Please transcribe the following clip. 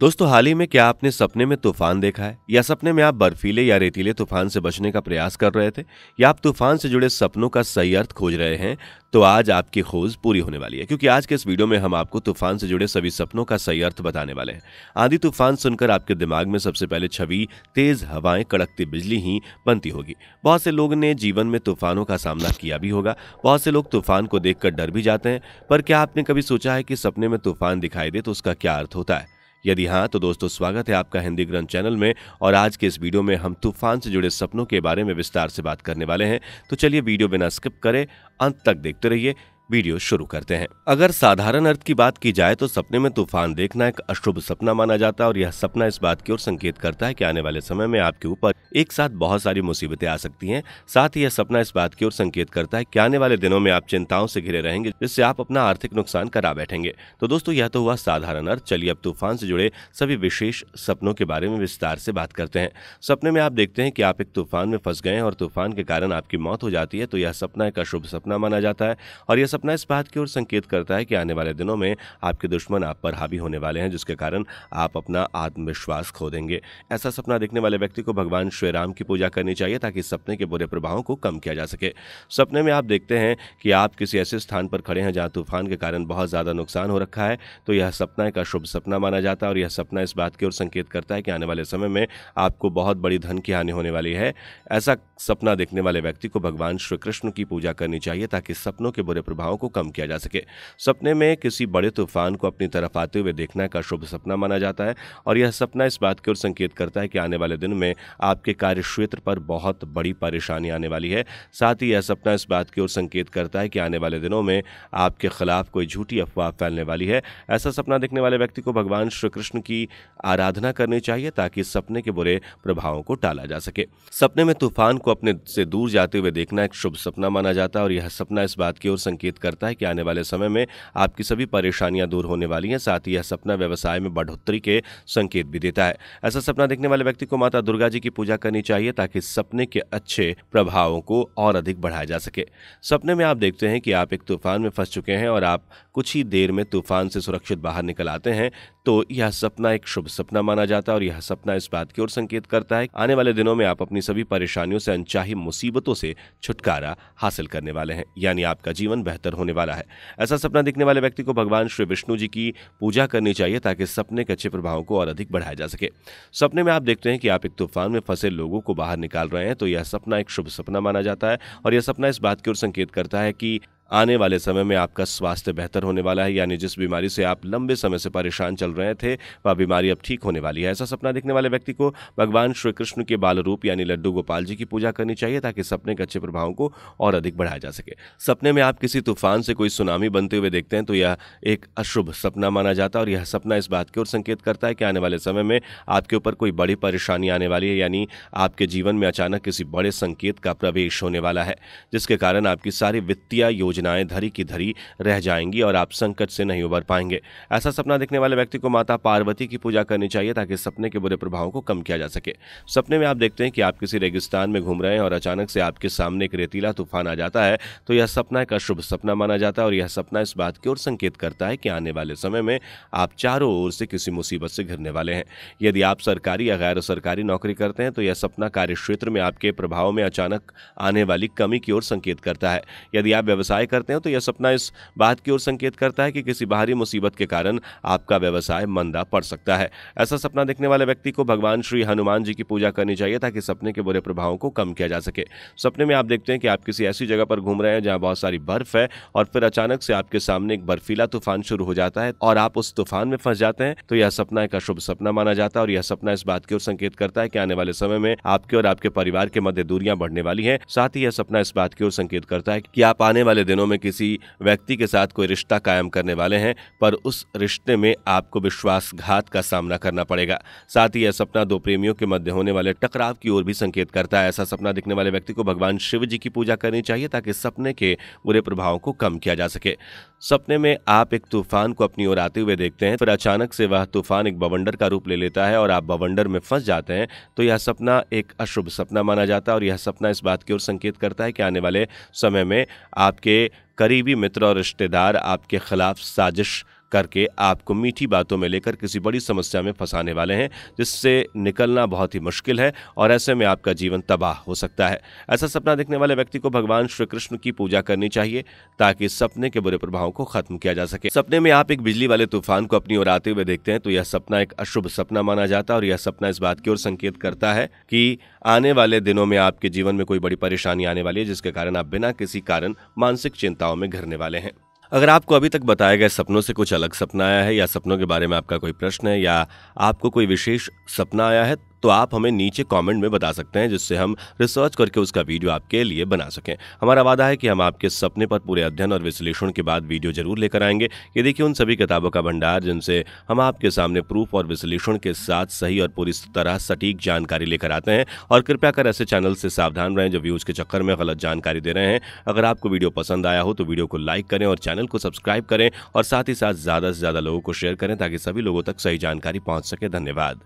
दोस्तों, हाल ही में क्या आपने सपने में तूफ़ान देखा है? या सपने में आप बर्फीले या रेतीले तूफ़ान से बचने का प्रयास कर रहे थे? या आप तूफ़ान से जुड़े सपनों का सही अर्थ खोज रहे हैं? तो आज आपकी खोज पूरी होने वाली है, क्योंकि आज के इस वीडियो में हम आपको तूफ़ान से जुड़े सभी सपनों का सही अर्थ बताने वाले हैं। आधी तूफ़ान सुनकर आपके दिमाग में सबसे पहले छवि, तेज हवाएँ, कड़कती बिजली ही बनती होगी। बहुत से लोग ने जीवन में तूफानों का सामना किया भी होगा। बहुत से लोग तूफ़ान को देखकर डर भी जाते हैं। पर क्या आपने कभी सोचा है कि सपने में तूफ़ान दिखाई दे तो उसका क्या अर्थ होता है? यदि हाँ तो दोस्तों, स्वागत है आपका हिंदी ग्रंथ चैनल में, और आज के इस वीडियो में हम तूफ़ान से जुड़े सपनों के बारे में विस्तार से बात करने वाले हैं। तो चलिए वीडियो बिना स्किप करें, अंत तक देखते रहिए। वीडियो शुरू करते हैं। अगर साधारण अर्थ की बात की जाए तो सपने में तूफ़ान देखना एक अशुभ सपना माना जाता है और यह सपना इस बात की ओर संकेत करता है कि आने वाले समय में आपके ऊपर एक साथ बहुत सारी मुसीबतें आ सकती हैं। साथ ही यह सपना इस बात की ओर संकेत करता है कि आने वाले दिनों में आप चिंताओं से घिरे रहेंगे, जिससे आप अपना आर्थिक नुकसान करा बैठेंगे। तो दोस्तों, यह तो हुआ साधारण अर्थ। चलिए अब तूफ़ान से जुड़े सभी विशेष सपनों के बारे में विस्तार से बात करते हैं। सपने में आप देखते हैं कि आप एक तूफ़ान में फंस गए और तूफ़ान के कारण आपकी मौत हो जाती है तो यह सपना एक अशुभ सपना माना जाता है और यह सपना इस बात की ओर संकेत करता है कि आने वाले दिनों में आपके दुश्मन आप पर हावी होने वाले हैं, जिसके कारण आप अपना आत्मविश्वास खो देंगे ऐसा सपना देखने वाले व्यक्ति को भगवान श्री राम की पूजा करनी चाहिए ताकि सपने के बुरे प्रभावों को कम किया जा सके। सपने में आप देखते हैं कि आप किसी ऐसे स्थान पर खड़े हैं जहाँ तूफ़ान के कारण बहुत ज़्यादा नुकसान हो रखा है तो यह सपना एक अशुभ सपना माना जाता है और यह सपना इस बात की ओर संकेत करता है कि आने वाले समय में आपको बहुत बड़ी धन की हानि होने वाली है। ऐसा सपना देखने वाले व्यक्ति को भगवान श्री कृष्ण की पूजा करनी चाहिए ताकि सपनों के बुरे प्रभावों को कम किया जा सके। सपने में किसी बड़े तूफ़ान को अपनी तरफ़ आते हुए देखना का शुभ सपना माना जाता है और यह सपना इस बात की ओर संकेत करता है कि आने वाले दिन में आपके कार्य क्षेत्र पर बहुत बड़ी परेशानी आने वाली है। साथ ही यह सपना इस बात की ओर संकेत करता है कि आने वाले दिनों में आपके खिलाफ कोई झूठी अफवाह फैलने वाली है। ऐसा सपना देखने वाले व्यक्ति को भगवान श्री कृष्ण की आराधना करनी चाहिए ताकि सपने के बुरे प्रभावों को टाला जा सके। सपने में तूफ़ान को अपने से दूर जाते हुए देखना एक शुभ सपना माना जाता है और यह सपना इस बात की ओर संकेत करता है कि आने वाले समय में आपकी सभी परेशानियाँ दूर होने वाली हैं, साथ ही यह सपना व्यवसाय में बढ़ोतरी के संकेत भी देता है। ऐसा सपना देखने वाले व्यक्ति को माता दुर्गा जी की पूजा करनी चाहिए ताकि सपने के अच्छे प्रभावों को और अधिक बढ़ाया जा सके। सपने में आप देखते हैं कि आप एक तूफ़ान में फंस चुके हैं और आप कुछ ही देर में तूफ़ान से सुरक्षित बाहर निकल आते हैं तो यह सपना एक शुभ सपना माना जाता है और यह सपना इस बात की ओर संकेत करता है आने वाले दिनों में आप अपनी सभी परेशानियों से, अनचाही मुसीबतों से छुटकारा हासिल करने वाले हैं, यानी आपका जीवन बेहतर होने वाला है। ऐसा सपना दिखने वाले व्यक्ति को भगवान श्री विष्णु जी की पूजा करनी चाहिए ताकि सपने के अच्छे प्रभावों को और अधिक बढ़ाया जा सके। सपने में आप देखते हैं कि आप एक तूफ़ान में फंसे लोगों को बाहर निकाल रहे हैं तो यह सपना एक शुभ सपना माना जाता है और यह सपना इस बात की ओर संकेत करता है कि आने वाले समय में आपका स्वास्थ्य बेहतर होने वाला है, यानी जिस बीमारी से आप लंबे समय से परेशान चल रहे थे, वह बीमारी अब ठीक होने वाली है। ऐसा सपना देखने वाले व्यक्ति को भगवान श्री कृष्ण के बाल रूप यानी लड्डू गोपाल जी की पूजा करनी चाहिए, ताकि सपने के अच्छे प्रभावों को और अधिक बढ़ाया जा सके। सपने में आप किसी तूफ़ान से कोई सुनामी बनते हुए देखते हैं तो यह एक अशुभ सपना माना जाता है, और यह सपना इस बात की ओर संकेत करता है कि आने वाले समय में आपके ऊपर कोई बड़ी परेशानी आने वाली है, यानी आपके जीवन में अचानक किसी बड़े संकेत का प्रवेश होने वाला है, जिसके कारण आपकी सारी वित्तीय योजना योजनाएँ धरी की धरी रह जाएँगी और आप संकट से नहीं उबर पाएँगे। ऐसा सपना देखने वाले व्यक्ति को माता पार्वती की पूजा करनी चाहिए ताकि सपने के बुरे प्रभावों को कम किया जा सके। सपने में आप देखते हैं कि आप किसी रेगिस्तान में घूम रहे हैं और अचानक से आपके सामने एक रेतीला तूफ़ान आ जाता है तो यह सपना एक अशुभ सपना माना जाता है और यह सपना इस बात की ओर संकेत करता है कि आने वाले समय में आप चारों ओर से किसी मुसीबत से घिरने वाले हैं। यदि आप सरकारी या गैर सरकारी नौकरी करते हैं तो यह सपना कार्य क्षेत्र में आपके प्रभाव में अचानक आने वाली कमी की ओर संकेत करता है। यदि आप व्यवसाय करते हैं तो यह सपना इस बात की ओर संकेत करता है कि किसी बाहरी मुसीबत के कारण आपका व्यवसाय मंदा पड़ सकता है। ऐसा सपना देखने वाले व्यक्ति को भगवान श्री हनुमान जी की पूजा करनी चाहिए, ताकि सपने के बुरे प्रभावों को कम किया जा सके। सपने में आप देखते हैं कि आप किसी ऐसी जगह पर घूम रहे हैं, जहाँ बहुत सारी बर्फ़ है, और फिर अचानक से आपके सामने एक बर्फीला तूफ़ान शुरू हो जाता है, और आप उस तूफ़ान में फंस जाते हैं तो यह सपना एक अशुभ सपना माना जाता है, और यह सपना इस बात की ओर संकेत करता है कि आने वाले समय में आपके और आपके परिवार के मध्य दूरियाँ बढ़ने वाली है। साथ ही यह सपना इस बात की ओर संकेत करता है कि आप आने वाले दिनों में किसी किसी व्यक्ति के साथ कोई रिश्ता कायम करने वाले हैं, पर उस रिश्ते में आपको विश्वासघात का सामना करना पड़ेगा। साथ ही यह सपना दो प्रेमियों के मध्य होने वाले टकराव की ओर भी संकेत करता है। ऐसा सपना दिखने वाले व्यक्ति को भगवान शिव जी की पूजा करनी चाहिए ताकि सपने के बुरे प्रभावों को कम किया जा सके। सपने में आप एक तूफ़ान को अपनी ओर आते हुए देखते हैं, फिर अचानक से वह तूफ़ान एक बवंडर का रूप ले लेता है और आप बवंडर में फंस जाते हैं तो यह सपना एक अशुभ सपना माना जाता है और यह सपना इस बात की ओर संकेत करता है कि आने वाले समय में आपके करीबी मित्र और रिश्तेदार आपके खिलाफ साजिश करके आपको मीठी बातों में लेकर किसी बड़ी समस्या में फंसाने वाले हैं, जिससे निकलना बहुत ही मुश्किल है और ऐसे में आपका जीवन तबाह हो सकता है। ऐसा सपना देखने वाले व्यक्ति को भगवान श्री कृष्ण की पूजा करनी चाहिए, ताकि सपने के बुरे प्रभावों को खत्म किया जा सके। सपने में आप एक बिजली वाले तूफ़ान को अपनी ओर आते हुए देखते हैं तो यह सपना एक अशुभ सपना माना जाता है और यह सपना इस बात की ओर संकेत करता है कि आने वाले दिनों में आपके जीवन में कोई बड़ी परेशानी आने वाली है, जिसके कारण आप बिना किसी कारण मानसिक चिंताओं में घिरने वाले हैं। अगर आपको अभी तक बताए गए सपनों से कुछ अलग सपना आया है या सपनों के बारे में आपका कोई प्रश्न है या आपको कोई विशेष सपना आया है तो आप हमें नीचे कमेंट में बता सकते हैं, जिससे हम रिसर्च करके उसका वीडियो आपके लिए बना सकें। हमारा वादा है कि हम आपके सपने पर पूरे अध्ययन और विश्लेषण के बाद वीडियो ज़रूर लेकर आएँगे। ये देखिए उन सभी किताबों का भंडार, जिनसे हम आपके सामने प्रूफ और विश्लेषण के साथ सही और पूरी तरह सटीक जानकारी लेकर आते हैं। और कृपया कर ऐसे चैनल से सावधान रहें जो व्यूज़ के चक्कर में गलत जानकारी दे रहे हैं। अगर आपको वीडियो पसंद आया हो तो वीडियो को लाइक करें और चैनल को सब्सक्राइब करें और साथ ही साथ ज़्यादा से ज़्यादा लोगों को शेयर करें, ताकि सभी लोगों तक सही जानकारी पहुँच सके। धन्यवाद।